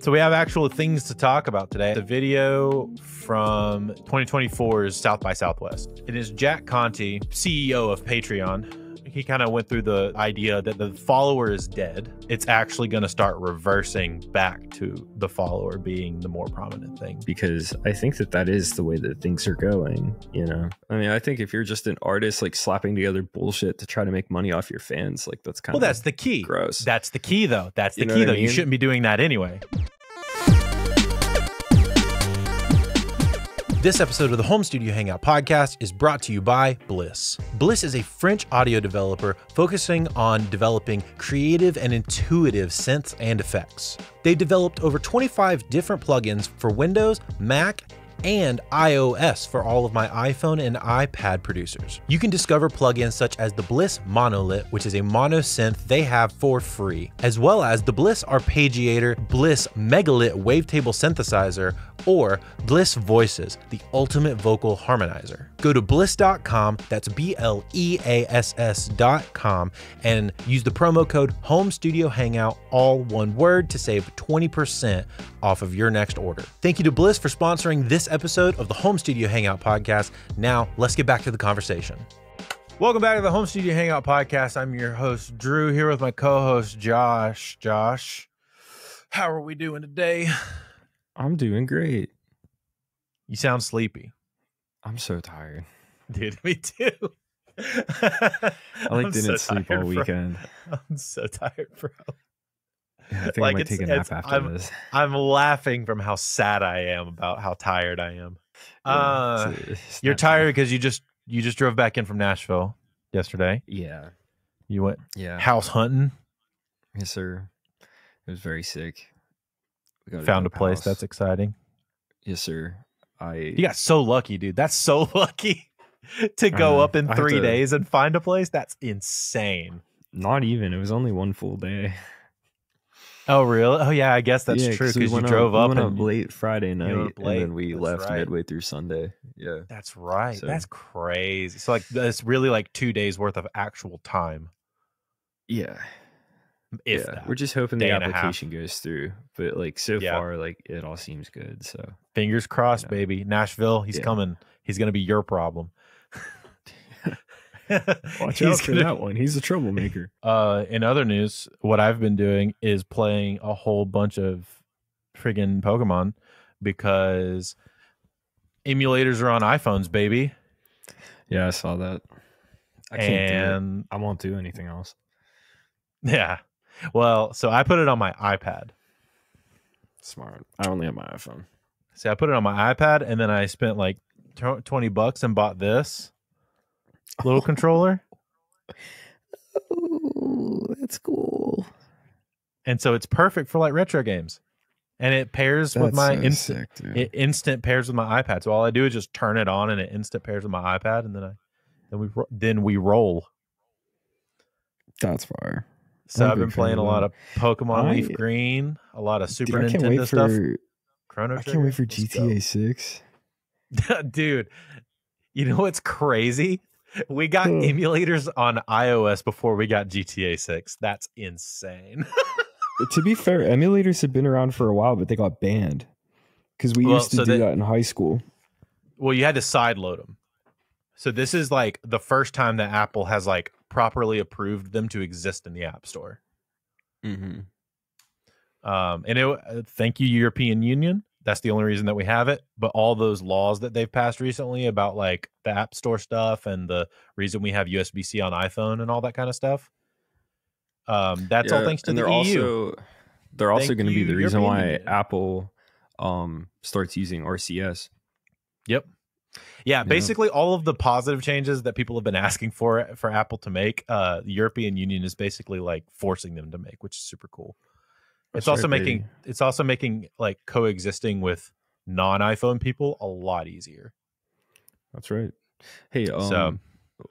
So we have actual things to talk about today. The video from 2024's South by Southwest. It is Jack Conte, CEO of Patreon. He kind of went through the idea that the follower is dead. It's actually going to start reversing back to the follower being the more prominent thing. because I think that that is the way that things are going. You know, I mean, I think if you're just an artist like slapping together bullshit to try to make money off your fans, like that's kind of Well, that's the key. gross. That's the key, though. That's the You know key, what I though. You shouldn't be doing that anyway. This episode of the Home Studio Hangout podcast is brought to you by BLEASS. BLEASS is a French audio developer focusing on developing creative and intuitive synths and effects. They've developed over 25 different plugins for Windows, Mac, and iOS for all of my iPhone and iPad producers. You can discover plugins such as the BLEASS Monolith, which is a mono synth they have for free, as well as the BLEASS Arpeggiator, BLEASS Megalit Wavetable Synthesizer, or BLEASS Voices, the ultimate vocal harmonizer. Go to bleass.com, that's B L E A S S.com, and use the promo code Home Studio Hangout, all one word, to save 20% off of your next order. Thank you to BLEASS for sponsoring this episode of the Home Studio Hangout podcast. Now, let's get back to the conversation. Welcome back to the Home Studio Hangout podcast. I'm your host, Drew, here with my co host, Josh. Josh, how are we doing today? I'm doing great. You sound sleepy. I'm so tired. Dude, me too. I like didn't sleep all weekend. I'm so tired, bro. Yeah, I think Like, I might it's- take a nap after I'm- this. I'm laughing from how sad I am about how tired I am. Yeah, Uh, it's- it's you're tired because you just you just drove back in from Nashville yesterday. Yeah, You went yeah. house hunting, Yes, sir. It was very sick. Found a place house. that's exciting. yes, sir. I You got so lucky, dude. That's so lucky to go know. up in three to- days and find a place. That's insane. not even. It was only one full day. Oh, really? Oh, yeah. I guess that's Yeah, true 'cause we you drove we up went and late Friday night, late, and then we that's left right. midway through Sunday. Yeah, That's right. So- That's crazy. So like that's really like two days worth of actual time. yeah, If yeah. that. We're just hoping Day the and a half. application goes through, but like so Yeah. far, like it all seems good. So Fingers crossed, know. baby. Nashville, he's Yeah. coming. He's gonna be your problem. watch out for gonna- that one. He's a troublemaker. Uh, in other news, what I've been doing is playing a whole bunch of friggin' Pokemon because emulators are on iPhones, baby. Yeah, I saw that. I can't do it. and I won't do anything else. yeah, well, so I put it on my iPad. Smart. I only have my iPhone. See, I put it on my iPad, and then I spent like twenty bucks and bought this little controller, Oh, that's cool. and so it's perfect for like retro games, and it pairs with my instant. It instant pairs with my iPad. So all I do is just turn it on, and it instant pairs with my iPad, and then I then we ro- then we roll. that's fire. So I'm a I've been big playing a lot of Pokemon Leaf Green, a lot of Super Dude, Nintendo stuff. for. Chrono I can't wait for Trigger. Let's go. GTA Six. Dude, you know what's crazy? We got Huh. emulators on iOS before we got GTA 6. That's insane. to be fair, emulators have been around for a while, but they got banned because we Well, used to so do they- that in high school. well, you had to side load them. So this is like the first time that Apple has like properly approved them to exist in the App Store. Mm-hmm. Um, and it, uh, thank you, European Union. That's the only reason that we have it. But all those laws that they've passed recently about like the App Store stuff and the reason we have USB C on iPhone and all that kind of stuff. Um, that's all thanks to the they're EU. also they're also going to be the reason why. Apple um starts using RCS. Yep. Yeah, basically all of the positive changes that people have been asking for for Apple to make, uh, the European Union is basically like forcing them to make, which is super cool. It's also right, making baby. it's also making like coexisting with non-iPhone people a lot easier. That's right. Hey, um, So-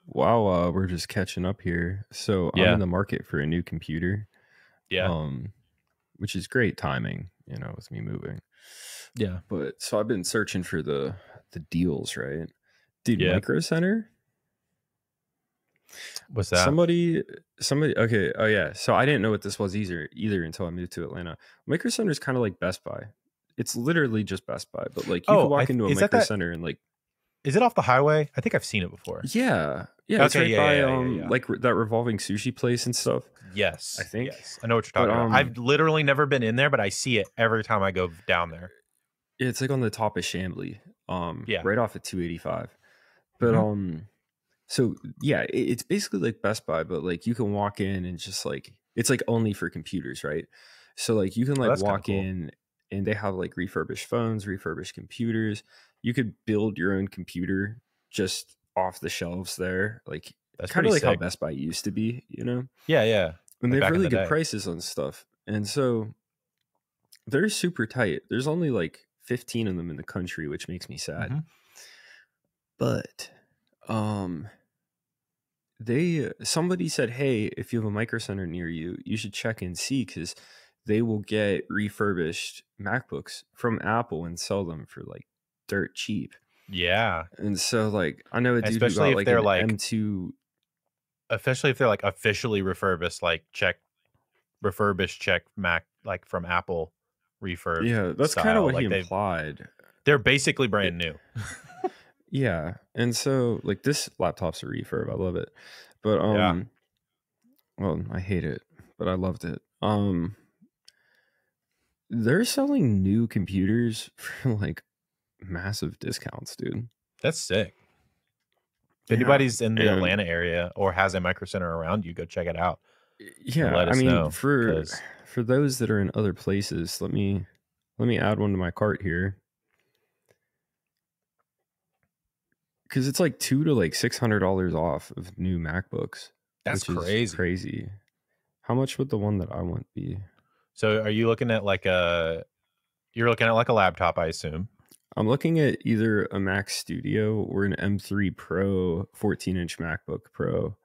while uh, we're just catching up here, so I'm in the market for a new computer. Yeah. Um, which is great timing, you know, with me moving. yeah. But so I've been searching for the the deals, right? Dude, Yeah. Micro Center. What's that? Somebody, somebody. Okay. Oh yeah. So I didn't know what this was either either until I moved to Atlanta. Micro Center is kind of like Best Buy. It's literally just Best Buy, but like you Oh, can walk I- into a that Micro that- Center and like Is it off the highway? I think I've seen it before. yeah, yeah, it's right yeah, by yeah, um yeah. like re- that revolving sushi place and stuff. Yes, I think. Yes, I know what you're But, talking um, about. I've literally never been in there, but I see it every time I go down there. It's like on the top of Chamblee. Um Yeah. right off at 285. But Mhm. um so yeah, it's basically like Best Buy, but like you can walk in and just like it's like only for computers, right? So like you can like Oh, walk cool. in and they have like refurbished phones, refurbished computers. You could build your own computer just off the shelves there. Like That's kind of like how. Best Buy used to be, you know? Yeah, yeah. and Like they have really the good day. prices on stuff. And so they're super tight. There's only like 15 of them in the country, which makes me sad. Mhm. But um they uh, somebody said, "Hey, if you have a micro center near you, you should check and see cuz they will get refurbished MacBooks from Apple and sell them for like dirt cheap." Yeah, And so like I know a dude Especially who if like they're, like- M2 especially if they're like officially refurbished, like check refurbished check Mac like from Apple refurb. Yeah, that's kind of what like he implied. They're basically brand new. Yeah, and so like this laptop's a refurb. I love it, but um, Yeah. well, I hate it, but I loved it. Um, they're selling new computers for like massive discounts, dude. That's sick. If Yeah, anybody's in the and- Atlanta area or has a micro center around you, go check it out. Yeah, let I mean, know, for 'cause- for those that are in other places, let me let me add one to my cart here. Because it's like two to like six hundred dollars off of new MacBooks. That's crazy. Crazy. How much would the one that I want be? So are you looking at like a you're looking at like a laptop, I assume. I'm looking at either a Mac Studio or an M3 Pro 14 inch MacBook Pro.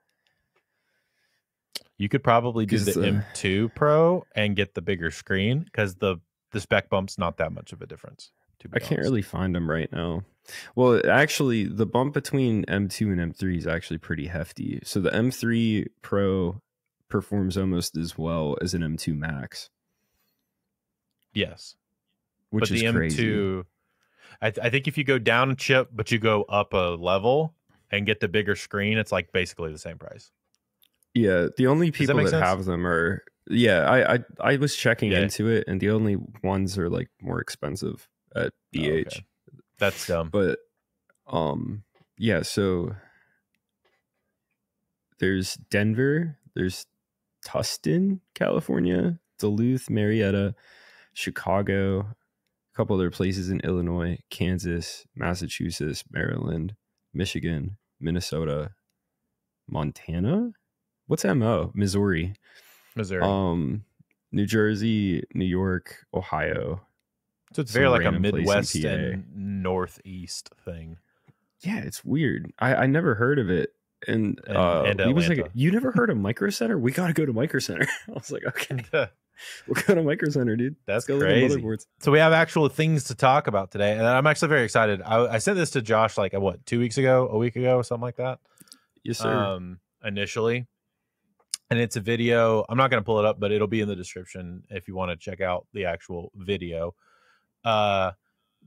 You could probably do the the- uh, M2 Pro and get the bigger screen because the the spec bump's not that much of a difference. I can't really find them right now. Well, actually, the bump between M2 and M3 is actually pretty hefty. So the M3 Pro performs almost as well as an M2 Max, Yes, which but is the crazy. M2, I, th- I think if you go down a chip, but you go up a level and get the bigger screen, it's like basically the same price. Yeah, the only people make that, have them are yeah. I I, I was checking Yeah. into it, and the only ones are like more expensive at Oh, BH. okay. That's dumb. but um yeah so there's denver there's tustin california duluth marietta chicago a couple other places in illinois kansas massachusetts maryland michigan minnesota montana what's mo missouri Missouri. um new jersey new york ohio so it's very like a random place in Midwest and Northeast thing. Yeah, it's weird. I, I never heard of it. And, And- uh, and he was like, "You never heard of Micro Center? We got to go to Micro Center." I was like, "Okay, we'll go to Micro Center, dude. That's Let's go crazy. So we have actual things to talk about today, and I'm actually very excited. I, I sent this to Josh like what two weeks ago, a week ago, something like that. Yes, sir. Um, initially, and it's a video. I'm not going to pull it up, but it'll be in the description if you want to check out the actual video. Uh,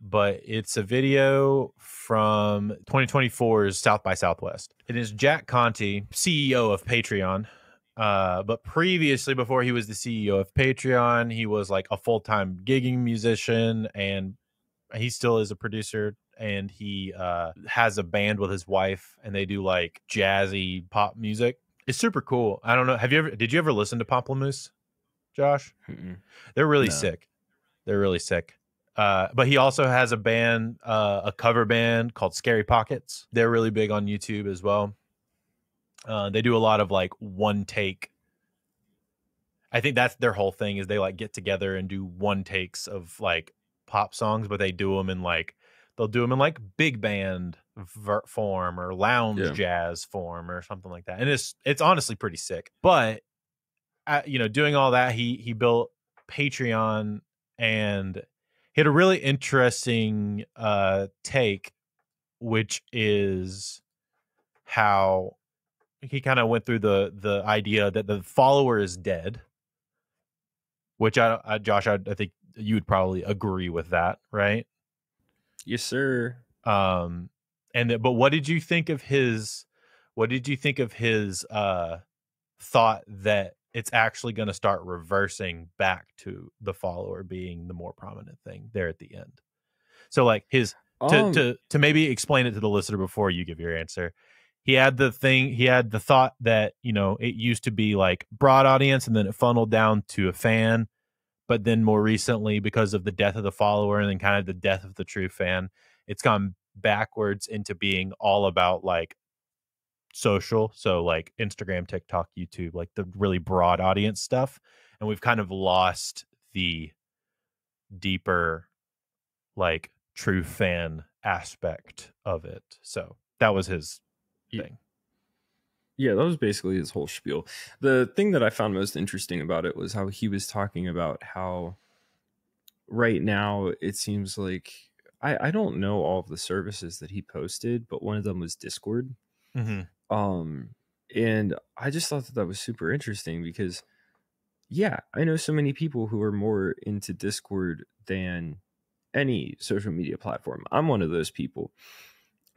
but it's a video from 2024's South by Southwest. It is Jack Conte, CEO of Patreon. Uh, but previously, before he was the CEO of Patreon, he was like a full time gigging musician, and he still is a producer. And he uh, has a band with his wife, and they do like jazzy pop music. It's super cool. I don't know. Have you ever? Did you ever listen to Pomplamoose, Josh? Mm-mm. They're really No. sick. They're really sick. Uh, but he also has a band, uh, a cover band called Scary Pockets. They're really big on YouTube as well. Uh, they do a lot of like one take. I think that's their whole thing is they like get together and do one takes of like pop songs, but they do them in like they'll do them in like big band ver- form or lounge Yeah. jazz form or something like that. And it's it's honestly pretty sick. But uh, you know, doing all that, he he built Patreon and he had a really interesting uh take, which is how he kind of went through the the idea that the follower is dead, which I, I Josh, I, I think you would probably agree with that, right? Yes, sir. Um, and that, but what did you think of his? What did you think of his uh thought that it's actually going to start reversing back to the follower being the more prominent thing there at the end? So like his to Um, to to maybe explain it to the listener before you give your answer. He had the thing. He had the thought that you know it used to be like broad audience, and then it funneled down to a fan. But then more recently, because of the death of the follower, and then kind of the death of the true fan, it's gone backwards into being all about like social. So like Instagram, TikTok, YouTube, like the really broad audience stuff, and we've kind of lost the deeper like true fan aspect of it. So that was his thing. Yeah, that was basically his whole spiel. The thing that I found most interesting about it was how he was talking about how right now it seems like I, I don't know all of the services that he posted, but one of them was Discord. Mm-hmm. Um, and I just thought that that was super interesting because, yeah, I know so many people who are more into Discord than any social media platform. I'm one of those people.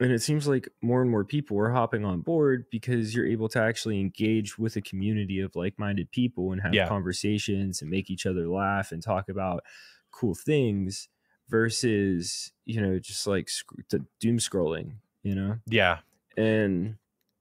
And it seems like more and more people are hopping on board because you're able to actually engage with a community of like minded people and have Yeah. conversations and make each other laugh and talk about cool things versus, you know, just like sc- the doom scrolling, you know? Yeah. And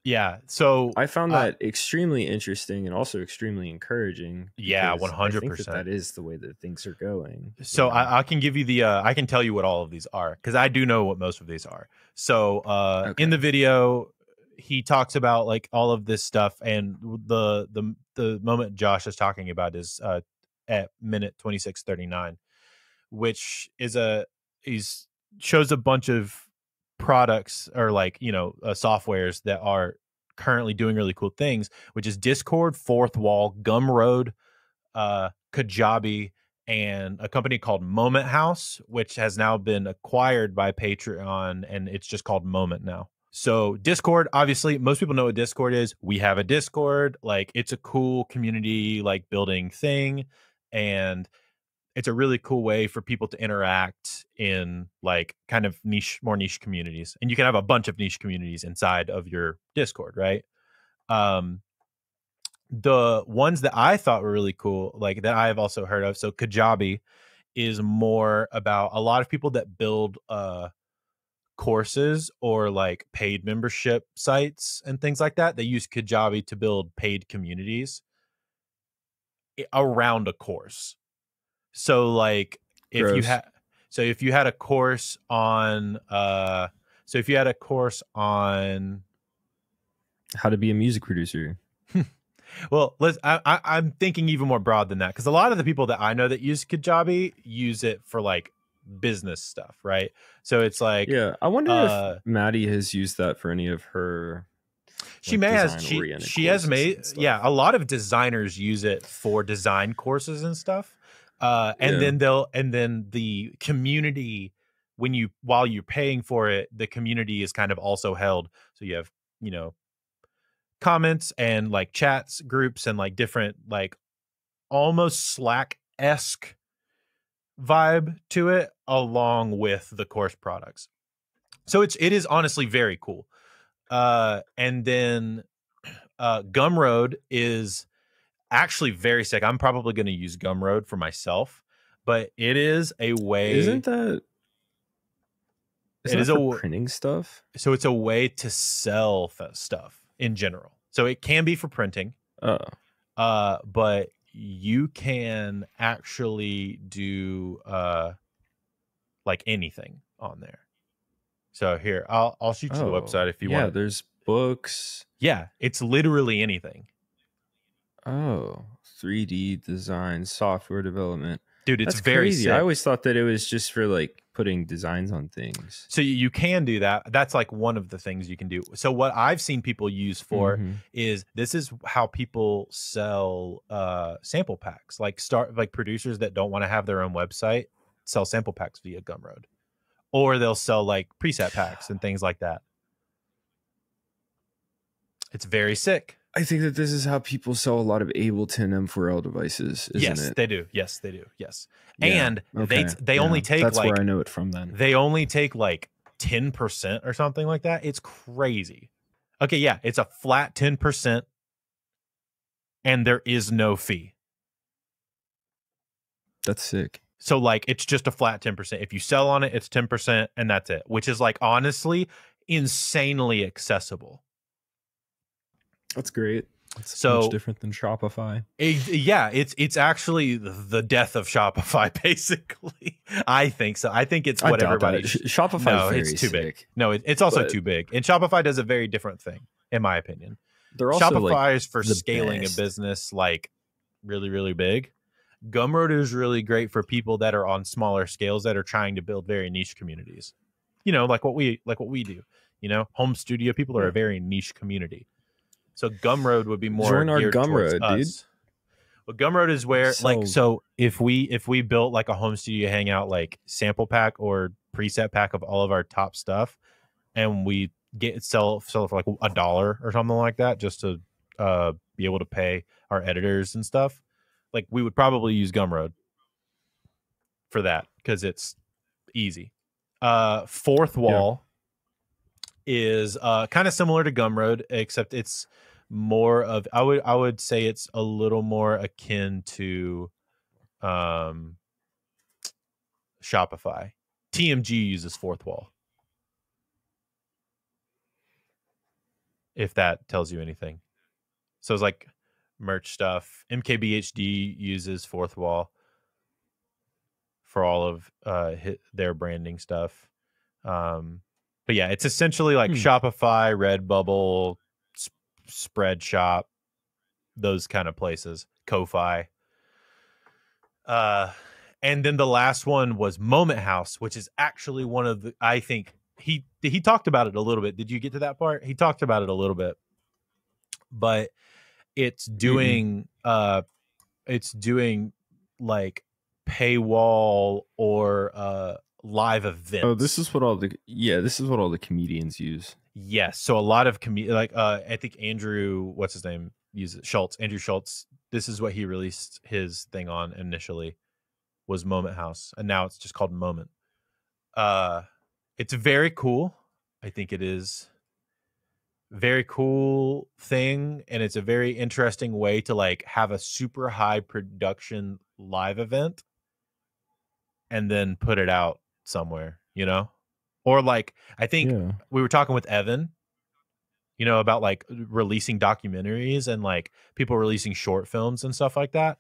Yeah. So I found Uh, that extremely interesting and also extremely encouraging. Yeah, I think 100%. That, is the way that things are going. So know? I, I can give you the uh, I can tell you what all of these are because I do know what most of these are. So uh, Okay. in the video, he talks about like all of this stuff, and the the the moment Josh is talking about is uh, at minute twenty six thirty nine, which is a he's shows a bunch of products or like you know uh, softwares that are currently doing really cool things, which is Discord, Fourthwall, Gumroad, uh, Kajabi, and a company called Moment House, which has now been acquired by Patreon, and it's just called Moment now. So Discord, obviously, most people know what Discord is. We have a Discord, like it's a cool community, like building thing, and it's a really cool way for people to interact in like kind of niche, more niche communities, and you can have a bunch of niche communities inside of your Discord, right? Um, the ones that I thought were really cool, like that I've also heard of. So Kajabi is more about a lot of people that build uh courses or like paid membership sites and things like that. They use Kajabi to build paid communities around a course. So like if you had so if you had a course on uh so if you had a course on how to be a music producer. Well, let's. I, I, I'm thinking even more broad than that because a lot of the people that I know that use Kajabi use it for like business stuff, right? So it's like Yeah, I wonder uh, if Maddie has used that for any of her. she like, may has she she has made yeah a lot of designers use it for design courses and stuff, uh, and Yeah. then they'll and then the community when you while you're paying for it, the community is kind of also held. So you have you know comments and like chats groups and like different like almost slack esque vibe to it along with the course products so it's it is honestly very cool uh and then uh gumroad is actually very sick i'm probably going to use gumroad for myself but it is a way Isn't that? It Isn't is a printing stuff. so it's a way to sell stuff in general so it can be for printing Oh, uh but you can actually do uh like anything on there so here i'll i'll shoot you the oh, website if you yeah, want there's books. yeah it's literally anything Oh, 3D design, software development. dude it's That's very crazy. sick. I always thought that it was just for like putting designs on things. so you, can do that that's like one of the things you can do so what i've seen people use for Mhm. is this is how people sell uh sample packs like start like producers that don't want to have their own website sell sample packs via gumroad or they'll sell like preset packs and things like that It's very sick. I think that this is how people sell a lot of Ableton M4L devices, isn't yes, it? they do. Yes, they do. Yes, Yeah, and Okay, they they yeah, only take That's like where I know it from. Then they only take like 10% or something like that. It's crazy. Okay, yeah, it's a flat 10% and there is no fee. that's sick. So like it's just a flat 10%. If you sell on it, it's 10% and that's it, which is like honestly insanely accessible. That's great. It's So- much different than Shopify. It- yeah, it's it's actually the death of Shopify basically. I think so. I think it's what everybody. Sh- Shopify No, it's too big. No, it, it's also But- too big. And Shopify does a very different thing in my opinion. They're also Shopify like is for scaling best. a business like really, really big. Gumroad is really great for people that are on smaller scales that are trying to build very niche communities. You know, like what we like what we do. You know, home studio people are a very niche community. So Gumroad would be more Join our Gumroad, dude. Well, Gumroad is where like So- so if we if we built like a home studio hangout like sample pack or preset pack of all of our top stuff, and we get sell sell it for like a dollar or something like that, just to uh be able to pay our editors and stuff. Like we would probably use Gumroad for that because it's easy. Uh, Fourthwall is uh kind of similar to Gumroad, except it's more of I would I would say it's a little more akin to um Shopify. TMG uses Fourthwall. If that tells you anything. So it's like merch stuff. MKBHD uses Fourthwall for all of uh their branding stuff. Um but yeah, it's essentially like Hmm. Shopify, Redbubble, Spreadshop, those kind of places. Ko-fi. Uh and then the last one was Moment House, which is actually one of the I think he he talked about it a little bit. Did you get to that part? He talked about it a little bit. But it's doing uh it's doing like paywall or uh live events. Oh, this is what all the yeah, this is what all the comedians use. Yes. So a lot of com- like uh I think Andrew what's his name uses Schulz. Andrew Schulz, this is what he released his thing on initially was Moment House. And now it's just called Moment. Uh it's very cool. I think it is very cool thing and it's a very interesting way to like have a super high production live event and then put it out somewhere, you know? Or like I think yeah. we were talking with Evan, you know, about like releasing documentaries and like people releasing short films and stuff like that.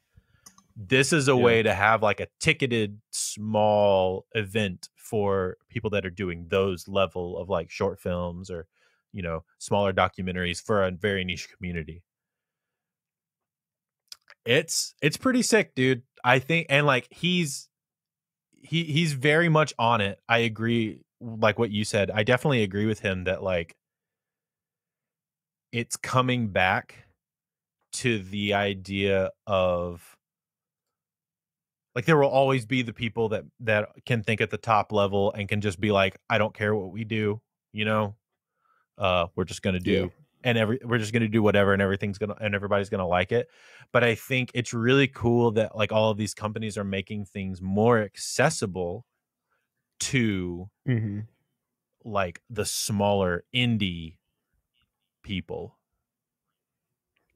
This is a Yeah. way to have like a ticketed small event for people that are doing those level of like short films or, you know, smaller documentaries for a very niche community. It's it's pretty sick, dude. I think and like he's he he's very much on it. I agree like what you said. I definitely agree with him that like it's coming back to the idea of like there will always be the people that that can think at the top level and can just be like I don't care what we do, you know. Uh we're just going to do Yeah. and every we're just going to do whatever and everything's going to and everybody's going to like it. But I think it's really cool that like all of these companies are making things more accessible to Mm-hmm. like the smaller indie people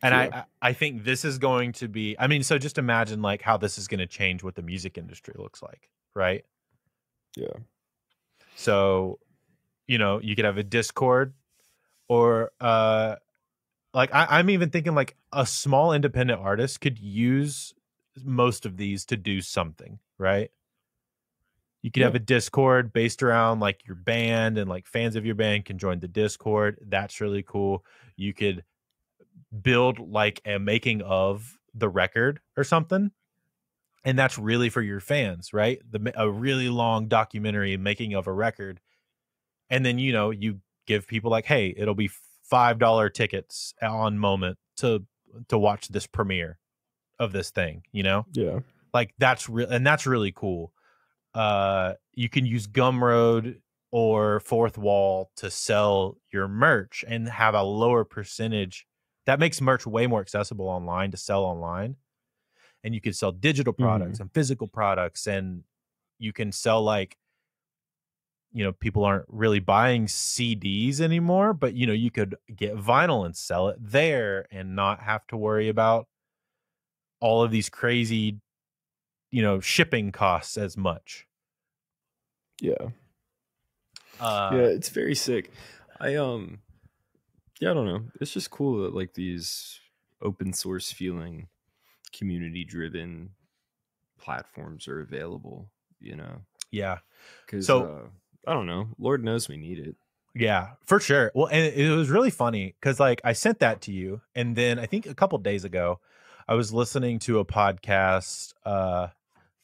and I, I i think this is going to be i mean so just imagine like how this is going to change what the music industry looks like right Yeah. so you know you could have a discord or uh like I, i'm even thinking like a small independent artist could use most of these to do something right you could have a discord based around like your band and like fans of your band can join the discord. That's really cool. You could build like a making of the record or something and that's really for your fans right? The a really long documentary making of a record and then you know you give people like hey it'll be five dollar tickets on moment to to watch this premiere of this thing you know? Yeah. like that's real and that's really cool uh you can use gumroad or Fourthwall to sell your merch and have a lower percentage that makes merch way more accessible online to sell online and you can sell digital products Mhm. and physical products and you can sell like you know people aren't really buying CDs anymore but you know you could get vinyl and sell it there and not have to worry about all of these crazy you know shipping costs as much Yeah. uh yeah, it's very sick. I um yeah, I don't know. It's just cool that like these open source feeling community driven platforms are available, you know. yeah Cuz So- uh, I don't know. Lord knows we need it. Yeah, for sure. Well, and it, it was really funny because like I sent that to you, and then I think a couple days ago, I was listening to a podcast. Uh,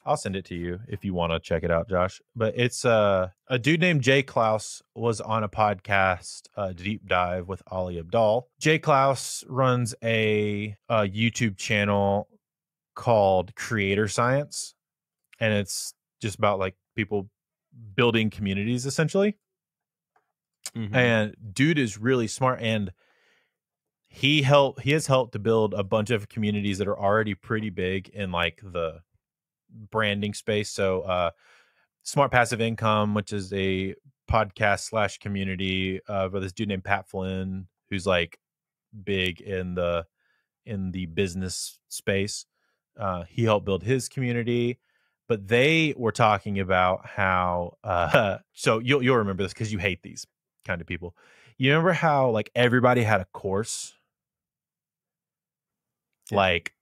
I'll send it to you if you want to check it out, Josh. But it's uh, a dude named Jay Clouse was on a podcast, uh, deep dive with Ali Abdaal. Jay Clouse runs a, a YouTube channel called Creator Science, and it's just about like people building communities essentially Mm-hmm. and dude is really smart and he helped he has helped to build a bunch of communities that are already pretty big in like the branding space so uh smart passive income which is a podcast slash community uh with this dude named pat flynn who's like big in the in the business space uh he helped build his community but they were talking about how uh so you'll you'll remember this because you hate these kind of people. You remember how like everybody had a course Yeah. like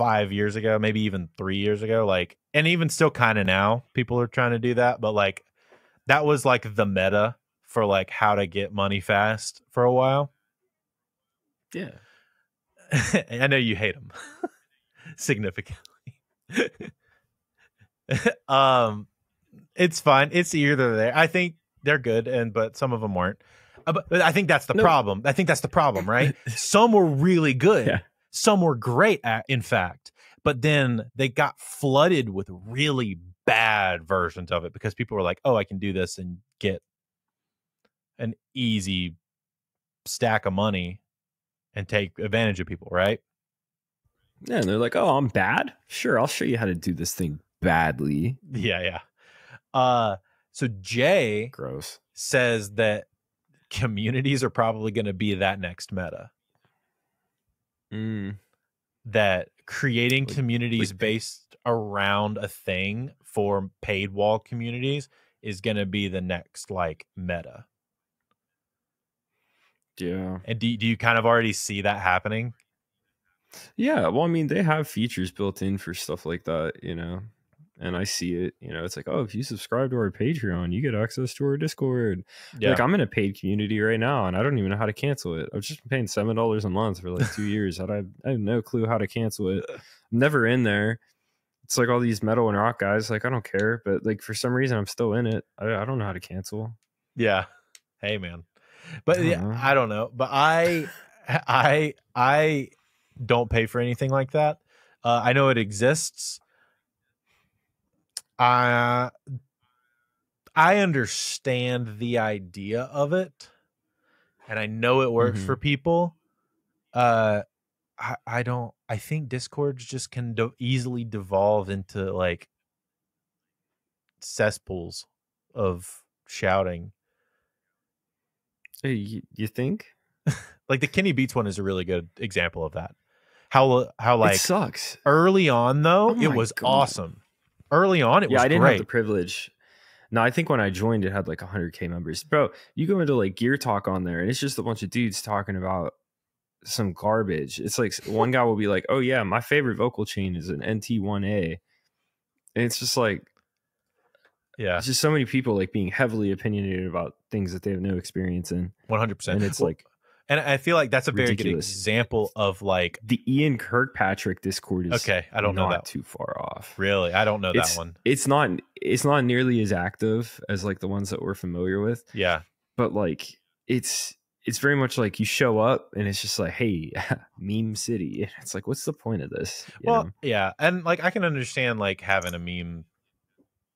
five years ago, maybe even three years ago, like and even still kind of now people are trying to do that, but like that was like the meta for like how to get money fast for a while. yeah. I know you hate them significantly. um, it's fine. It's either there. I think they're good, and but some of them weren't. Uh, but, I think that's the No. problem. I think that's the problem, right? some were really good. Yeah. Some were great at, in fact, but then they got flooded with really bad versions of it because people were like, "Oh, I can do this and get an easy stack of money and take advantage of people." Right? Yeah, and they're like, "Oh, I'm bad. Sure, I'll show you how to do this thing badly." Yeah, yeah. Uh so Jay Gross. says that communities are probably going to be that next meta. Mm. That creating Like- communities like- based around a thing for paid wall communities is going to be the next like meta. Yeah. And do, do you kind of already see that happening? Yeah, well, I mean, they have features built in for stuff like that, you know, and I see it. You know, it's like, oh, if you subscribe to our Patreon, you get access to our Discord. Yeah. Like, I'm in a paid community right now, and I don't even know how to cancel it. I've just been paying seven dollars a month for like two years. and I, I have no clue how to cancel it. I'm never in there. It's like all these metal and rock guys. Like, I don't care, but like for some reason, I'm still in it. I, I don't know how to cancel. Yeah. Hey man. But I don't yeah, know. I don't know. But I I I don't pay for anything like that. Uh, I know it exists. Uh I understand the idea of it and I know it works Mhm. for people. Uh I, I don't I think discords just can de- easily devolve into like cesspools of shouting Hey, you, you think? like the Kenny Beats one is a really good example of that. How how like it sucks. early on though, Oh it was God. awesome. Early on, it yeah, was I didn't great. have the privilege. No, I think when I joined, it had like 100k members. Bro, you go into like Gear Talk on there, and it's just a bunch of dudes talking about some garbage. It's like one guy will be like, "Oh yeah, my favorite vocal chain is an NT1A," and it's just like yeah, it's just so many people like being heavily opinionated about things that they have no experience in, one hundred percent. and it's like and I feel like that's a very good example of like. the Ian Kirkpatrick Discord is Okay, I don't know that. too far off. Really, I don't know It's- that one. It's not it's not nearly as active as like the ones that we're familiar with. Yeah, but like it's it's very much like you show up and it's just like hey meme city it's like what's the point of this You well, know? yeah, and like I can understand like having a meme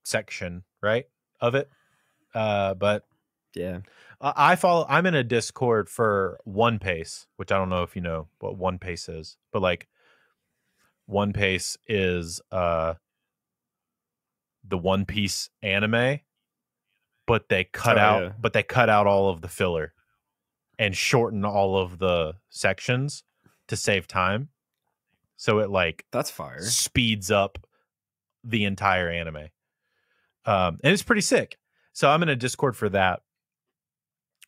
section right of it. Uh, but Yeah. I follow. I'm in a Discord for One Pace, which I don't know if you know what One Pace is, but like One Pace is uh the One Piece anime, but they cut Oh, out, yeah. but they cut out all of the filler and shorten all of the sections to save time. So it like That's fire. speeds up the entire anime. Um, and it's pretty sick. So I'm in a Discord for that.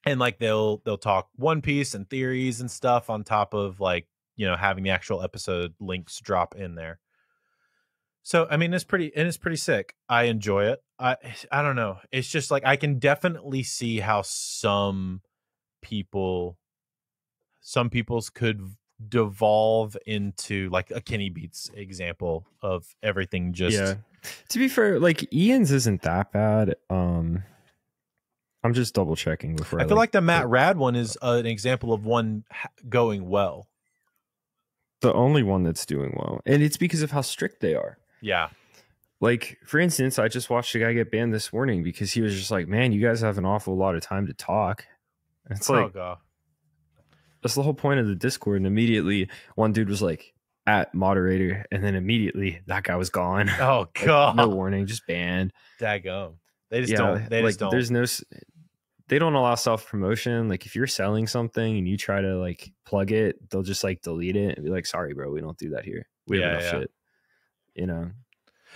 And like they'll they'll talk One Piece and theories and stuff on top of like, you know, having the actual episode links drop in there. So I mean it's pretty and it's pretty sick. I enjoy it. I I don't know. It's just like I can definitely see how some people some people's could devolve into like a Kenny Beats example of everything just yeah. To be fair, like Ian's isn't that bad. Um I'm just double checking before I, I feel like the Matt Rad one is uh, an example of one ha- going well. the only one that's doing well. And it's because of how strict they are. Yeah. Like, for instance, I just watched a guy get banned this morning because he was just like, Man, you guys have an awful lot of time to talk. And it's oh like god. that's the whole point of the Discord. And immediately one dude was like at moderator, and then immediately that guy was gone. Oh Like, god. no warning, just banned. Daggum. They just yeah, don't. They like just don't. there's no they don't allow self promotion. Like if you're selling something and you try to like plug it, they'll just like delete it and be like, "Sorry, bro, we don't do that here. We Yeah, have enough yeah. shit." You know,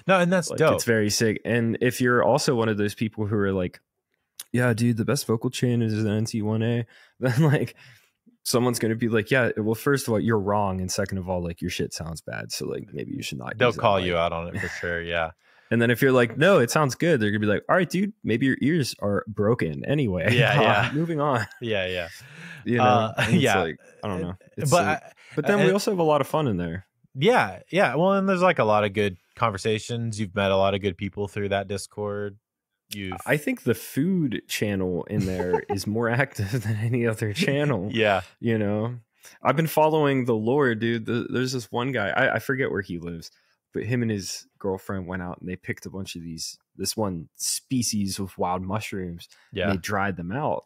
no, and that's like dope. it's very sick. And if you're also one of those people who are like, "Yeah, dude, the best vocal chain is an NT1A," then like someone's gonna be like, "Yeah, well, first of all, you're wrong, and second of all, like your shit sounds bad, so like maybe you should not." They'll it." call Like, you out on it for sure. Yeah. And then if you're like, no, it sounds good, they're gonna be like, all right, dude, maybe your ears are broken anyway. Yeah, yeah. Moving on. Yeah. Yeah. You know, Uh, yeah. like, I don't know. It's but like- I, but then we also have a lot of fun in there. yeah, yeah. Well, and there's like a lot of good conversations. You've met a lot of good people through that Discord. You've I think the food channel in there is more active than any other channel. yeah. You know, I've been following the lore, dude. The, there's this one guy, I, I forget where he lives, but him and his girlfriend went out and they picked a bunch of these, this one species of wild mushrooms. Yeah. and they dried them out.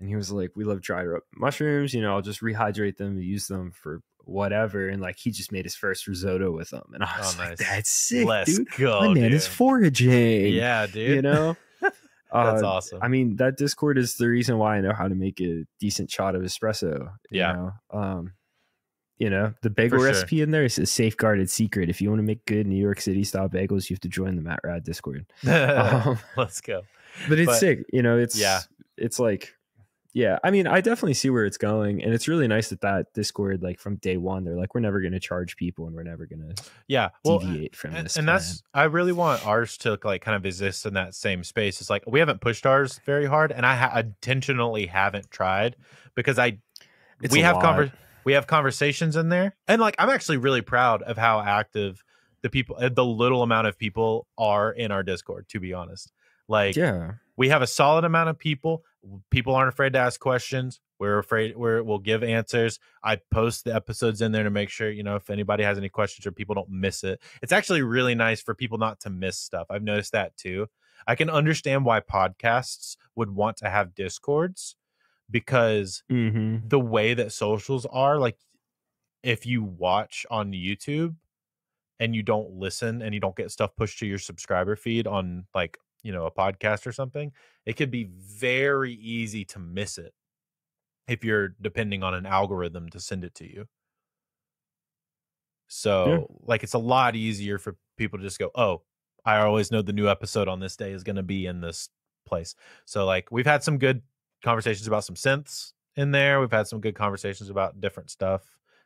And he was like, "We love dried up mushrooms. You know, I'll just rehydrate them, use them for whatever." And like, he just made his first risotto with them, and I was Oh, like, nice. "That's sick, Let's dude. go. My man is foraging." Yeah, dude. you know. That's Uh, awesome. I mean, that Discord is the reason why I know how to make a decent shot of espresso. You Yeah. Know? Um, you know, the bagel For sure. recipe in there is a safeguarded secret. If you want to make good New York City style bagels, you have to join the Matt Rad Discord. Um, Let's go. but it's But- sick you know it's Yeah. it's like yeah i mean i definitely see where it's going and it's really nice that that discord like from day one they're like we're never going to charge people and we're never going to Yeah. Well, deviate from and, this and plan. that's I really want ours to like kind of exist in that same space. It's like we haven't pushed ours very hard, and I ha- intentionally haven't tried because I It's we have lot. We have conversations in there, and like I'm actually really proud of how active the people, uh, the little amount of people are in our Discord. To be honest, like yeah we have a solid amount of people. People aren't afraid to ask questions. We're afraid we're we'll give answers. I post the episodes in there to make sure, you know, if anybody has any questions or people don't miss it. It's actually really nice for people not to miss stuff. I've noticed that too. I can understand why podcasts would want to have discords because mm-hmm. the way that socials are, like if you watch on YouTube and you don't listen and you don't get stuff pushed to your subscriber feed on like, you know, a podcast or something, it could be very easy to miss it if you're depending on an algorithm to send it to you. So, like, it's a lot easier for people to just go, oh, I always know the new episode on this day is going to be in this place. So, like, we've had some good conversations about some synths in there. We've had some good conversations about different stuff.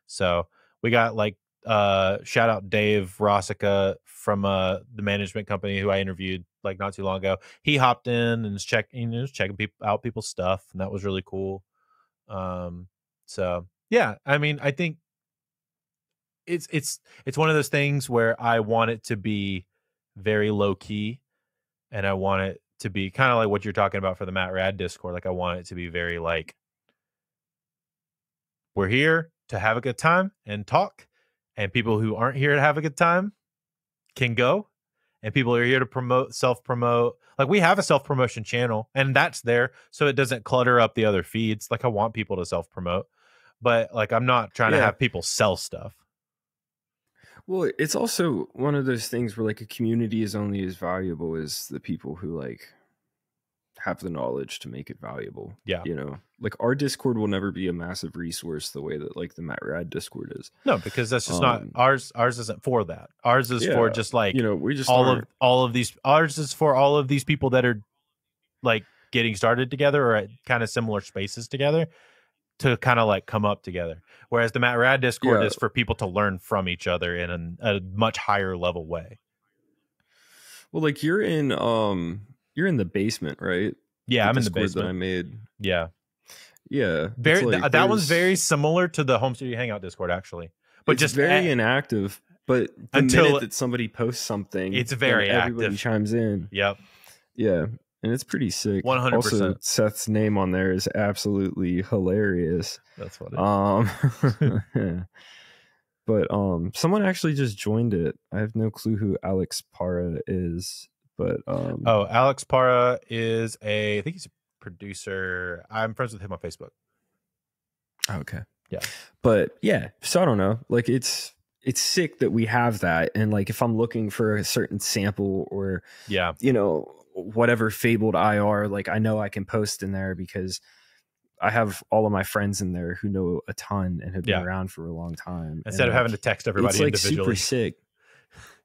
So, we got like, uh, shout out Dave Rossica from uh the management company who I interviewed like not too long ago. He hopped in and was checking, you know, checking people out people's stuff, and that was really cool. Um, so yeah, I mean, I think it's it's it's one of those things where I want it to be very low key, and I want it to be kind of like what you're talking about for the Matt Rad Discord. Like I want it to be very like we're here to have a good time and talk, and people who aren't here to have a good time can go, and people are here to promote self promote. Like we have a self promotion channel, and that's there so it doesn't clutter up the other feeds. Like I want people to self promote, but like I'm not trying to have people sell stuff. Well, it's also one of those things where like a community is only as valuable as the people who like have the knowledge to make it valuable. Yeah. You know, like our Discord will never be a massive resource the way that like the Matt Rad Discord is. No, because that's just not Um, ours. Ours isn't for that. Ours is for just like you know, we just all aren't- of all of these. Ours is for all of these people that are like getting started together or at kind of similar spaces together to kind of like come up together. Whereas the Matt Rad Discord Yeah. is for people to learn from each other in an, a much higher level way. well, like you're in um you're in the basement, right? Yeah, I'm in the Discord that I made. Yeah, Yeah, very. it's th- that one's very similar to the Home Studio Hangout Discord, actually. But it's just very a- inactive. But the Until- minute that somebody posts something, It's very everybody active. chimes in. Yep. Yeah, and it's pretty sick. 100%. Also, Seth's name on there is absolutely hilarious. That's what. It, Um, but um, someone actually just joined it. I have no clue who Alex Para is, but um, oh, Alex Para is a. I think he's a producer. I'm friends with him on Facebook. okay, Yeah. But yeah, so I don't know. Like it's it's sick that we have that, and like if I'm looking for a certain sample or Yeah. you know whatever fabled IR, like I know I can post in there because I have all of my friends in there who know a ton and have been Yeah. around for a long time. Instead And, of having to text everybody it's like individually, super sick.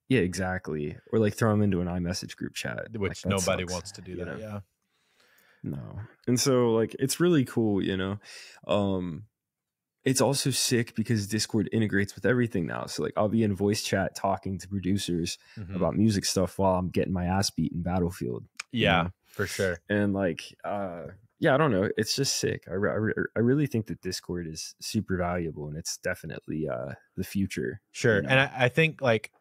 Yeah, exactly. Or like throw them into an iMessage group chat, which that nobody sucks, wants to do that. know? Yeah. No. And so like it's really cool, you know. Um it's also sick because Discord integrates with everything now. So like I'll be in voice chat talking to producers Mhm. about music stuff while I'm getting my ass beat in Battlefield. you Yeah, know? for sure. And like uh yeah, I don't know. It's just sick. I, re- I, re- I really think that Discord is super valuable and it's definitely uh the future. Sure. know? And I, I think like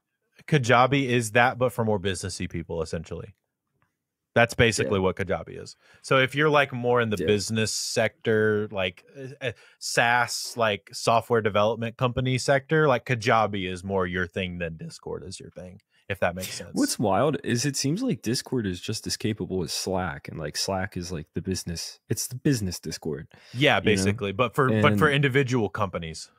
Kajabi is that, but for more businessy people, essentially. That's basically what Kajabi is. So if you're like more in the Yeah. business sector, like uh, uh, SaaS, like software development company sector, like Kajabi is more your thing than Discord is your thing, if that makes sense. What's wild is it seems like Discord is just as capable as Slack, and like Slack is like the business. It's the business Discord. yeah, know? basically, but for but for individual companies.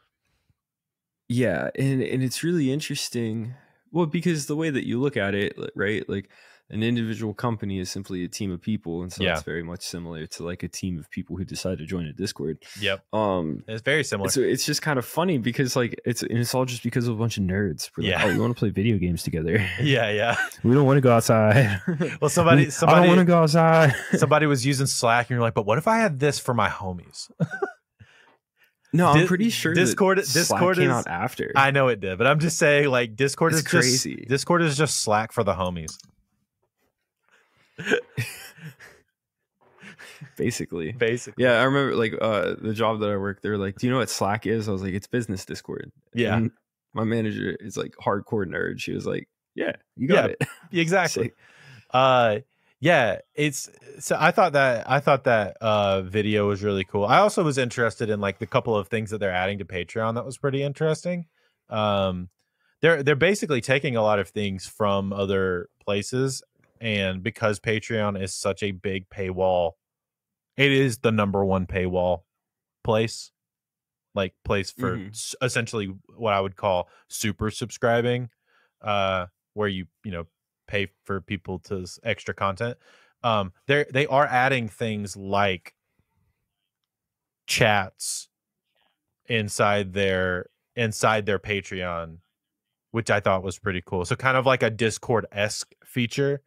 Yeah, and and it's really interesting. Well, because the way that you look at it, right? Like an individual company is simply a team of people, and so Yeah. it's very much similar to like a team of people who decide to join a Discord. Yep, Um, it's very similar. so it's just kind of funny because like it's and it's all just because of a bunch of nerds. We're like, Yeah. oh, we want to play video games together. yeah, yeah. we don't want to go outside. Well, somebody, I don't somebody, want to go outside. somebody was using Slack, and you're like, but what if I had this for my homies? no, I'm pretty sure Discord- That Slack Discord came is- out after. I know it did, but I'm just saying, like Discord It's is crazy. Just, Discord is just Slack for the homies, basically. basically. Yeah, I remember like uh the job that I worked. They were like, "Do you know what Slack is?" I was like, "It's business Discord." Yeah. And my manager is like hardcore nerd. She was like, "Yeah, you got Yeah, it." exactly. Uh, yeah, it's so I thought that I thought that uh video was really cool. I also was interested in like the couple of things that they're adding to Patreon that was pretty interesting. Um, they're they're basically taking a lot of things from other places, and because Patreon is such a big paywall, it is the number one paywall place, like place for Mhm. s- essentially what I would call super subscribing, uh, where you you know pay for people to s- extra content. Um, they they are adding things like chats inside their inside their Patreon, which I thought was pretty cool. So kind of like a Discord esque feature,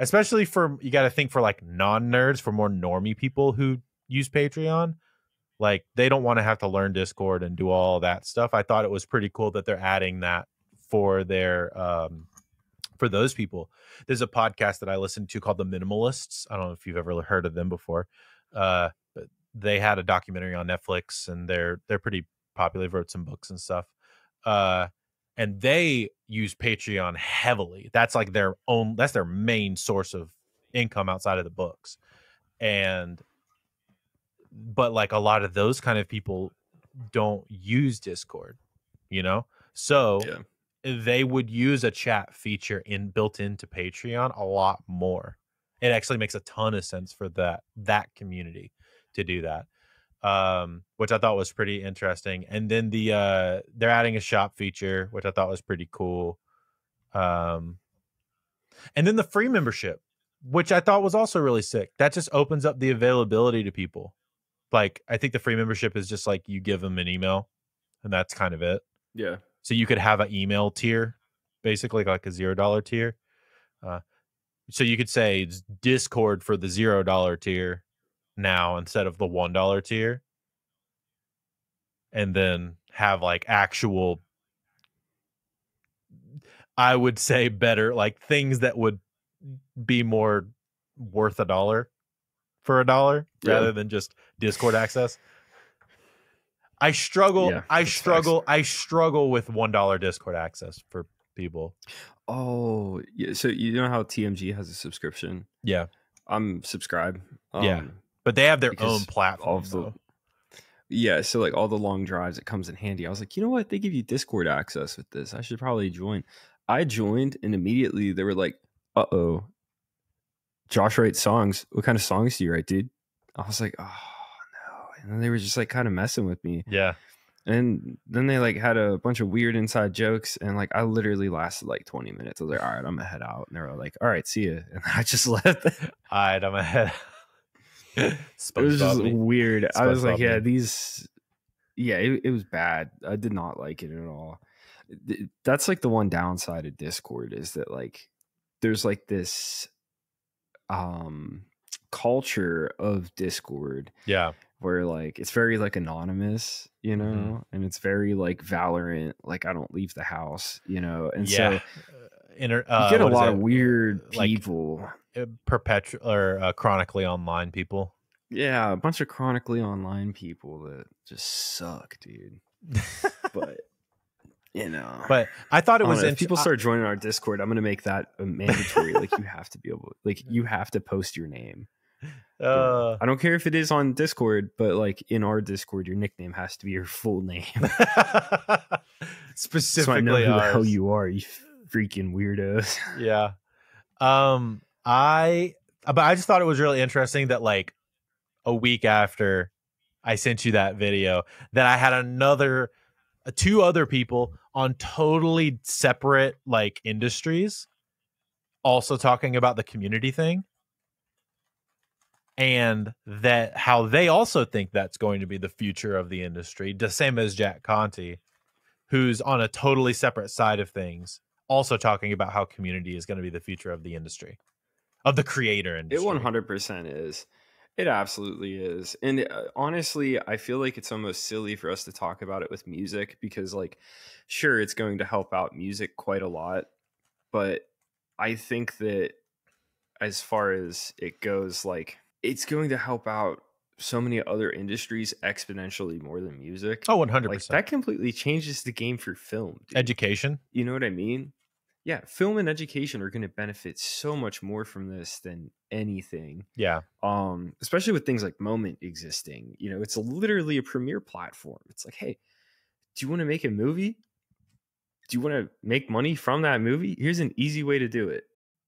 especially for you got to think for like non nerds, for more normie people who use Patreon. Like they don't want to have to learn Discord and do all that stuff. I thought it was pretty cool that they're adding that for their um for those people. There's a podcast that I listened to called The Minimalists. I don't know if you've ever heard of them before. Uh but they had a documentary on Netflix and they're they're pretty popular, They wrote some books and stuff. Uh and they use Patreon heavily. That's like their own that's their main source of income outside of the books. And but like a lot of those kind of people don't use Discord, you know? So Yeah. they would use a chat feature in built into Patreon a lot more. It actually makes a ton of sense for that that community to do that. Um, which I thought was pretty interesting. And then the uh they're adding a shop feature, which I thought was pretty cool. Um and then the free membership, which I thought was also really sick. That just opens up the availability to people. Like I think the free membership is just like you give them an email and that's kind of it. Yeah. So you could have an email tier, basically like a zero dollar tier. Uh, so you could say it's Discord for the zero dollar tier now instead of the one dollar tier, and then have like actual, I would say better like things that would be more worth a dollar for a dollar Yeah. rather than just Discord access. I struggle. Yeah, I struggle. I struggle with one dollar Discord access for people. Oh, yeah. So you know how TMG has a subscription? Yeah, I'm subscribed. Yeah. Um, but they have their because own platform. of the- Yeah, so like all the long drives, it comes in handy. I was like, you know what? They give you Discord access with this. I should probably join. I joined, and immediately they were like, "Uh oh, Josh writes songs. What kind of songs do you write, dude?" I was like, "Oh no!" And then they were just like kind of messing with me. Yeah, And then they like had a bunch of weird inside jokes, and like I literally lasted like 20 minutes. I was like, "All right, I'm gonna head out," and they were like, "All right, see ya," and I just left. all right, I'm ahead. It was just me. weird. I was like, SpongeBob yeah, these, yeah, it, it was bad. I did not like it at all. That's like the one downside of Discord is that like there's like this um culture of Discord yeah, where like it's very like anonymous, you know, Mhm. and it's very like Valorant, like I don't leave the house, you know, and yeah. so Uh, Inter, you uh, get a lot of weird like- people. Uh, perpetual or uh, chronically online people. Yeah, a bunch of chronically online people that just suck, dude. But you know, but I thought it was know, if people start joining our Discord, I'm gonna make that a mandatory. like you have to be able, like you have to post your name. uh, I don't care if it is on Discord, but like in our Discord, your nickname has to be your full name. so I know specifically who the hell you are. You freaking weirdos. yeah um i but i just thought it was really interesting that like a week after i sent you that video that i had another uh, two other people on totally separate like industries also talking about the community thing. And that how they also think that's going to be the future of the industry the same as Jack Conte who's on a totally separate side of things also talking about how community is going to be the future of the industry of the creator and It 100% is. It absolutely is. And uh, honestly, I feel like it's almost silly for us to talk about it with music because, like, sure, it's going to help out music quite a lot. But I think that as far as it goes, like, it's going to help out so many other industries exponentially more than music. oh 100% like, that completely changes the game for film. dude. education You know what I mean? Yeah, film and education are going to benefit so much more from this than anything. yeah Um, especially with things like Moment existing. You know, it's literally a premiere platform. It's like, hey, do you want to make a movie? Do you want to make money from that movie? Here's an easy way to do it.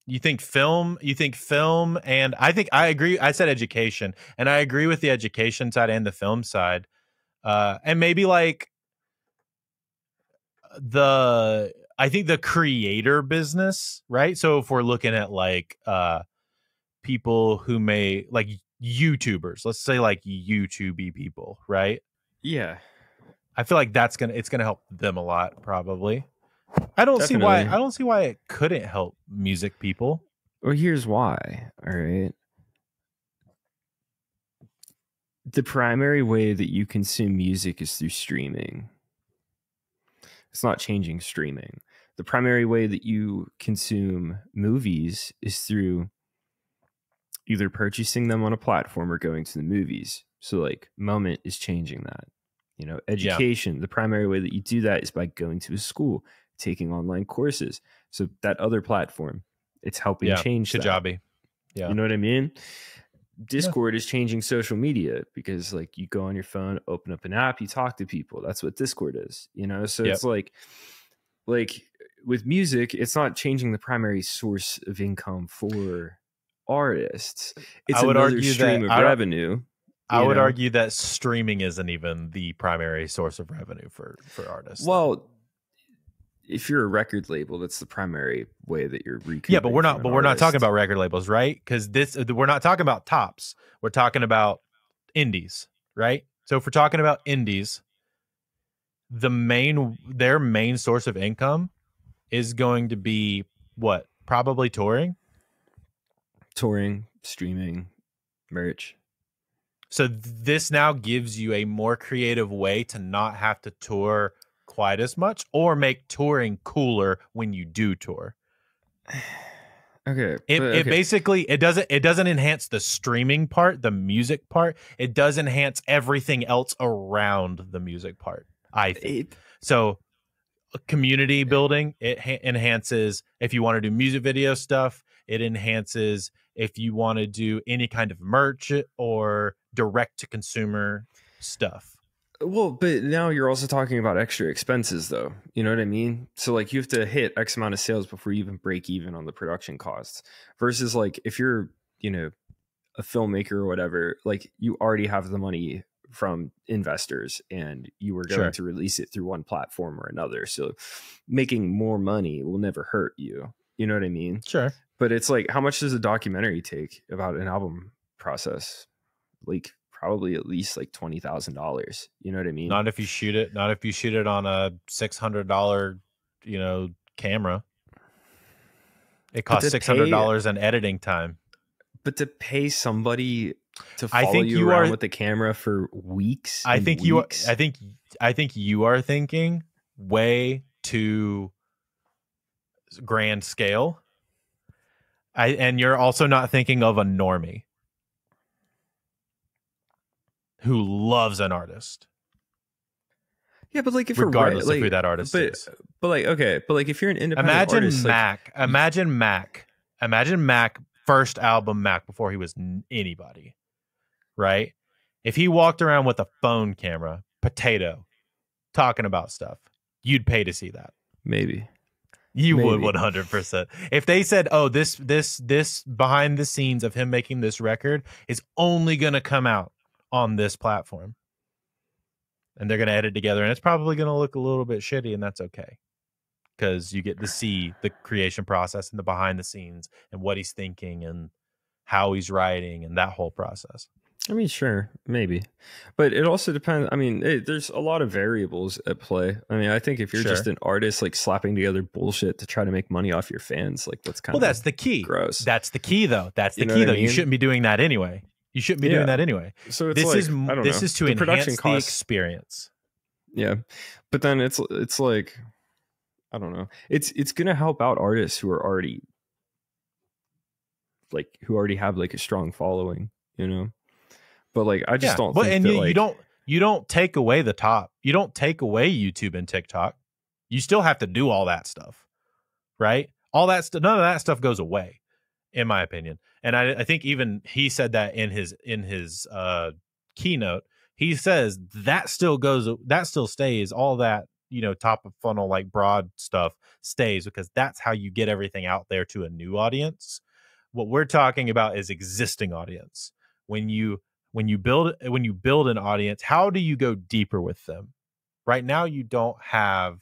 you think film you think film and i think i agree i said education and i agree with the education side and the film side uh and maybe like the i think the creator business right so if we're looking at like uh people who may like youtubers let's say like youtube people right Yeah. i feel like that's gonna it's gonna help them a lot probably i don't see why i don't see why it couldn't help music people Well, here's why. All right. The primary way that you consume music is through streaming. It's not changing streaming. The primary way that you consume movies is through either purchasing them on a platform or going to the movies. So, like, Moment is changing that. You know, education, the primary way that you do that is by going to a school, taking online courses. So, that other platform, it's helping Yeah, change that. kajabi Yeah. You know what I mean? Discord is changing social media because like you go on your phone, open up an app, you talk to people. That's what Discord is, you know? So Yep. it's like like with music, it's not changing the primary source of income for artists. It's I would another argue stream that- of I revenue. I would know? argue that streaming isn't even the primary source of revenue for for artists. Well, if you're a record label, that's the primary way that you're recouping. yeah, but we're not. But we're not talking about record labels, right? Because this uh, we're not talking about tops. We're talking about indies, right? So if we're talking about indies, the main their main source of income is going to be what? Probably touring. touring, streaming, merch. So this now gives you a more creative way to not have to tour quite as much or make touring cooler when you do tour. Okay, It, but- it basically it doesn't it doesn't enhance the streaming part, the music part. It does enhance everything else around the music part. I think. It- So community building it ha- enhances if you want to do music video stuff, it enhances if you want to do any kind of merch or direct to consumer stuff. well, but now you're also talking about extra expenses, though. You know what I mean? So like you have to hit X amount of sales before you even break even on the production costs. Versus like if you're you know a filmmaker or whatever, like you already have the money from investors and you were going Sure. to release it through one platform or another. So making more money will never hurt you. You know what I mean? Sure. but it's like how much does a documentary take about an album process like probably at least like $20000 you know what i mean Not if you shoot it. Not if you shoot it on a six hundred dollar, you know, camera. It costs six hundred dollars in editing time. but to pay somebody to I follow think you, you around are- with the camera for weeks I think you. Are, I think. I think you are thinking way too grand scale. I and you're also not thinking of a normie who loves an artist, yeah but like if regardless you're right, of who that artist but, is. but like okay but like if you're an independent Imagine artist, like, Mac. imagine Mac. Imagine Mac first album Mac before he was anybody, right? If he walked around with a phone camera, potato, talking about stuff, you'd pay to see that. maybe You would one hundred percent. If they said, "Oh, this this this behind the scenes of him making this record is only going to come out on this platform," and they're going to edit together, and it's probably going to look a little bit shitty, and that's okay because you get to see the creation process and the behind the scenes and what he's thinking and how he's writing and that whole process. I mean, sure, maybe, but it also depends. I mean, it, there's a lot of variables at play. I mean, I think if you're just an artist, like slapping together bullshit to try to make money off your fans, like that's kind Well, of that's the key. gross. That's the key, though. That's the You key, I though. You shouldn't be doing that anyway. You shouldn't be Yeah. doing that anyway. so it's this like, is this know. is to the enhance production the experience. yeah, but then it's it's like I don't know. It's it's gonna help out artists who are already like who already have like a strong following, you know. But like, I just don't. But think and that, you, you don't you don't take away the top. You don't take away YouTube and TikTok. You still have to do all that stuff, right? All that stuff. None of that stuff goes away, in my opinion. And I, I think even he said that in his in his uh, keynote. He says that still goes. That still stays. All that you know, top of funnel like broad stuff stays because that's how you get everything out there to a new audience. What we're talking about is existing audience. When you when you build eh, when you build an audience how do you go deeper with them right now you don't have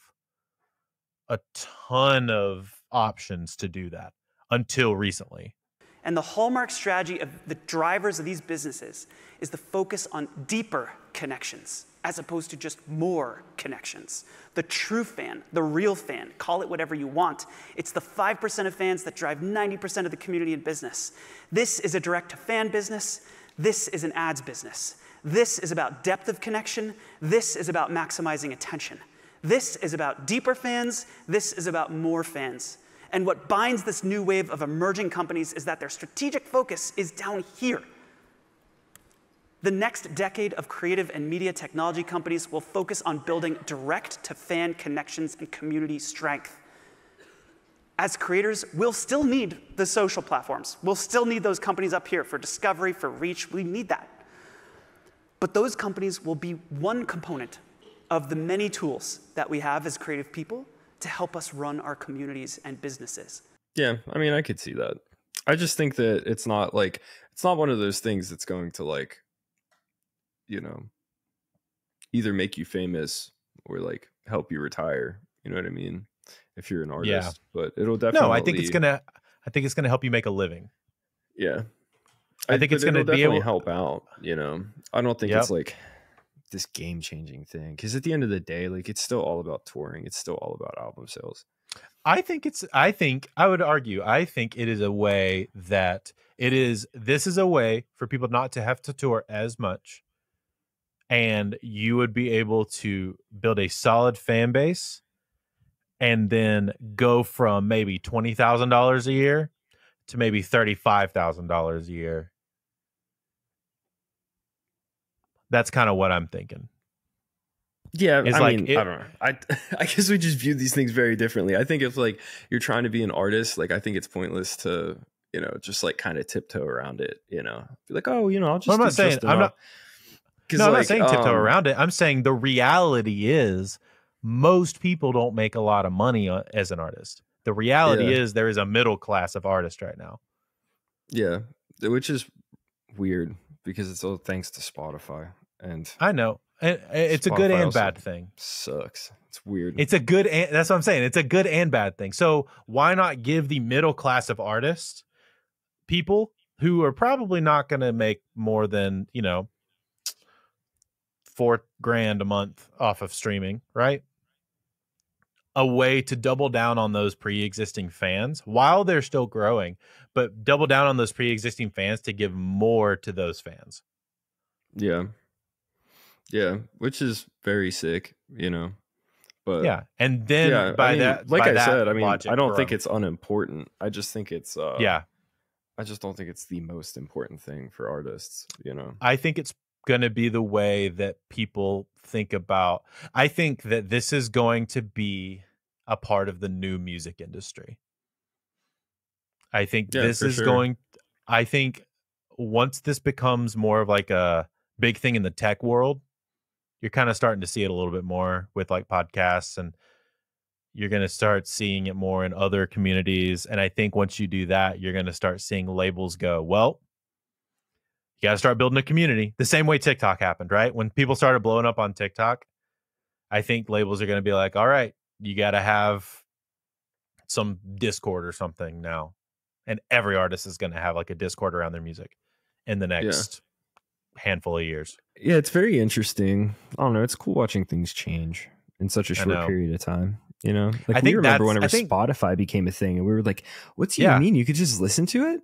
a ton of options to do that until recently And the hallmark strategy of the drivers of these businesses is the focus on deeper connections as opposed to just more connections. The true fan, the real fan, call it whatever you want. It's the 5% of fans that drive 90% of the community and business. This is a direct to fan business. This is an ads business. This is about depth of connection. This is about maximizing attention. This is about deeper fans. This is about more fans. And what binds this new wave of emerging companies is that their strategic focus is down here. The next decade of creative and media technology companies will focus on building direct to fan connections and community strength. As creators, we'll still need the social platforms. We'll still need those companies up here for discovery, for reach. We need that. But those companies will be one component of the many tools that we have as creative people to help us run our communities and businesses. Yeah, I mean, I could see that. I just think that it's not like it's not one of those things that's going to like, you know, either make you famous or like help you retire. You know what I mean? If you're an artist, Yeah. but it'll definitely. No, I think it's gonna. I think it's gonna help you make a living. Yeah, I think it's gonna be able- help out. You know, I don't think Yep. it's like this game changing thing because at the end of the day, like it's still all about touring. It's still all about album sales. I think it's I think I would argue I think it is a way that it is this is a way for people not to have to tour as much and you would be able to build a solid fan base and then go from maybe $20,000 a year to maybe $35,000 a year. That's kind of what I'm thinking. Yeah, It's I like mean, it- I don't know. I I guess we just view these things very differently. I think if like you're trying to be an artist, like I think it's pointless to you know just like kind of tiptoe around it. You know, be like, oh, you know, I'll just. I'm not saying I'm not No, I'm not saying tiptoe um, around it. I'm saying the reality is most people don't make a lot of money uh, as an artist. The reality Yeah. is there is a middle class of artists right now. Yeah, which is weird because it's all thanks to Spotify and I know. And uh, it's a good and bad thing. sucks. It's weird. It's a good and that's what I'm saying. It's a good and bad thing. So why not give the middle class of artists people who are probably not going to make more than, you know, 4 grand a month off of streaming, right? A way to double down on those pre-existing fans while they're still growing, but double down on those pre-existing fans to give more to those fans. yeah, yeah, which is very sick. You know, but yeah. And then yeah, by I mean, that like I that said, I mean, I don't think it's unimportant. I just think it's uh, yeah. I just don't think it's the most important thing for artists, you know. I think it's going to be the way that people think about. I think that this is going to be a part of the new music industry. I think Yeah, this is sure. going I think once this becomes more of like a big thing in the tech world, you're kind of starting to see it a little bit more with like podcasts and you're going to start seeing it more in other communities and I think once you do that, you're going to start seeing labels go, well, you got to start building a community the same way TikTok happened, right? When people started blowing up on TikTok, I think labels are going to be like, all right, you got to have some Discord or something now. And every artist is going to have like a Discord around their music in the next handful of years. Yeah, it's very interesting. I don't know, it's cool watching things change in such a short period of time. You know, like I we remember whenever think- Spotify became a thing, and we were like, "What's you Yeah. mean? You could just listen to it?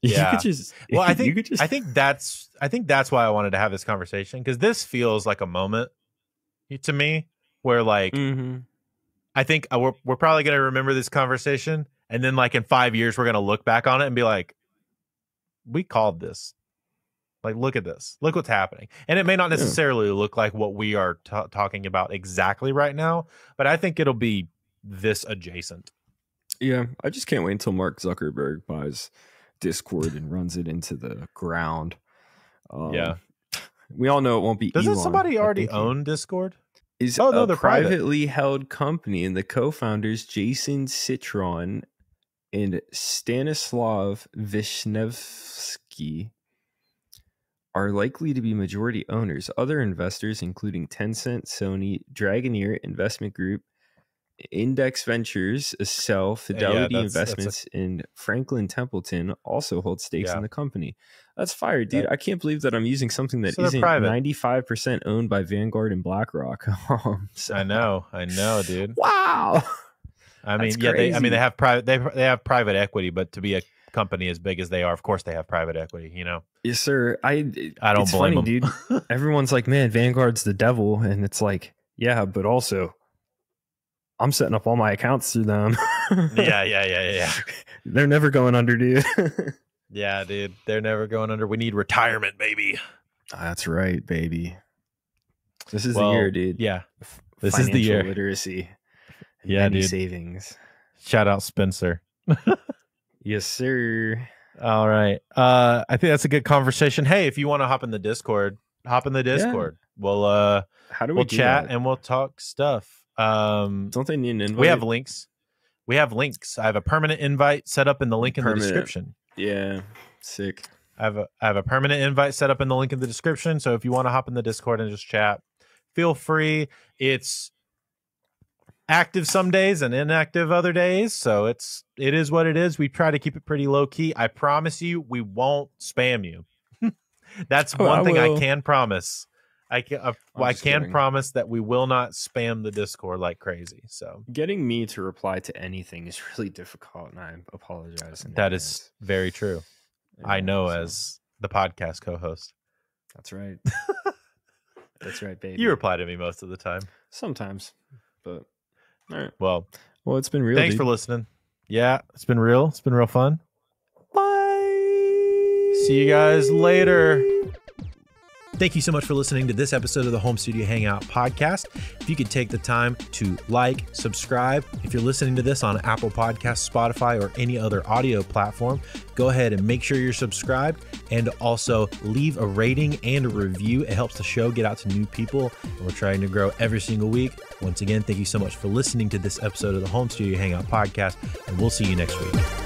You Yeah. could just Well, I you think just I think that's I think that's why I wanted to have this conversation because this feels like a moment to me where like Mhm. I think uh, we're we're probably going to remember this conversation, and then like in five years, we're going to look back on it and be like, "We called this." Like, look at this. Look what's happening, and it may not Yeah. necessarily look like what we are ta talking about exactly right now, but I think it'll be this adjacent. Yeah, I just can't wait until Mark Zuckerberg buys Discord and runs it into the ground. Um, Yeah. we all know it won't be. Doesn't Elon. somebody already own Discord? Is Oh, no, a they're private. privately held company, and the co-founders Jason Citron and Stanislav Vishnevsky are likely to be majority owners. Other investors, including Tencent, Sony, Dragoneer Investment Group, Index Ventures, Accel, Fidelity that's- that's a- Investments, and Franklin Templeton also hold stakes Yeah. in the company. That's fire, dude. Yeah. I can't believe that I'm using something that So not private. 95% owned by Vanguard and BlackRock. Um, so- I know, I know, dude. Wow. I mean, yeah, they. I mean, they have private. They they have private equity, but to be a company as big as they are, of course, they have private equity. You know, Yes, sir. I I don't blame funny, them. dude. Everyone's like, "Man, Vanguard's the devil," and it's like, yeah, but also, I'm setting up all my accounts through them. yeah, yeah, yeah, yeah. they're never going under, dude. Yeah, dude, they're never going under. We need retirement, baby. That's right, baby. This is Well, the year, dude. Yeah, this is the year. Literacy. Yeah, dude. Savings. Shout out Spencer. Yes, sir. All right. Uh, I think that's a good conversation. Hey, if you want to hop in the Discord, hop in the Yeah. Discord. We'll uh How do we we'll do chat that? and we'll talk stuff. Um, Don't they need an invite? we have links. We have links. I have a permanent invite set up in the link in Permanent. the description. Yeah, sick. I have a I have a permanent invite set up in the link in the description. So if you want to hop in the Discord and just chat, feel free. It's active some days and inactive other days. So it's it is what it is. We try to keep it pretty low key. I promise you, we won't spam you. That's Oh, one I thing I can promise. I can uh, I can kidding. promise that we will not spam the Discord like crazy. So Getting me to reply to anything is really difficult, and I apologize. that advance. very true. I know so- as the podcast co-host. That's right. That's right, baby. You reply to me most of the time. sometimes, but all right. Well, Well, it's been real. Thanks dude. for listening. Yeah, it's been real. It's been real fun. Bye. See you guys later. Thank you so much for listening to this episode of the Home Studio Hangout podcast. If you could take the time to like, subscribe, if you're listening to this on Apple Podcasts, Spotify, or any other audio platform, go ahead and make sure you're subscribed and also leave a rating and a review. It helps the show get out to new people, and we're trying to grow every single week. Once again, thank you so much for listening to this episode of the Home Studio Hangout podcast, and we'll see you next week.